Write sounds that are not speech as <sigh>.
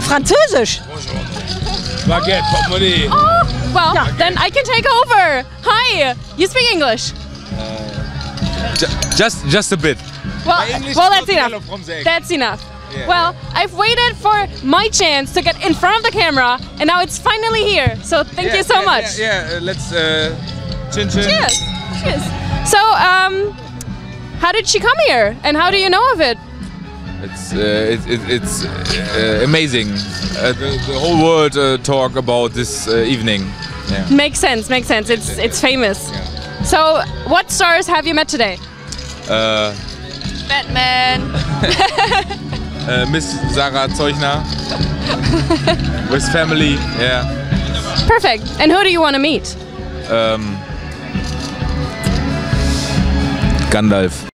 Französisch. Baguette, Portemonnaie. Oh, well, then I can take over. Hi, you speak English. Just, just a bit. Well, well, that's enough. yellow from the egg. That's enough. Yeah, well, I've waited for my chance to get in front of the camera, and now it's finally here. So thank Yeah, you so yeah, much. Yeah, yeah, uh, let's. Uh, chin chin. Cheers. Cheers. So, um, how did she come here, and how do you know of it? It's uh, it, it, it's uh, amazing. Uh, the, the whole world uh, talk about this uh, evening. Yeah. Makes sense. Makes sense. It's it's famous. So, what stars have you met today? Uh, Batman. <laughs> uh, Miss Sarah Zeugner <laughs> with family. Yeah. Perfect. And who do you want to meet? Um, Gandalf.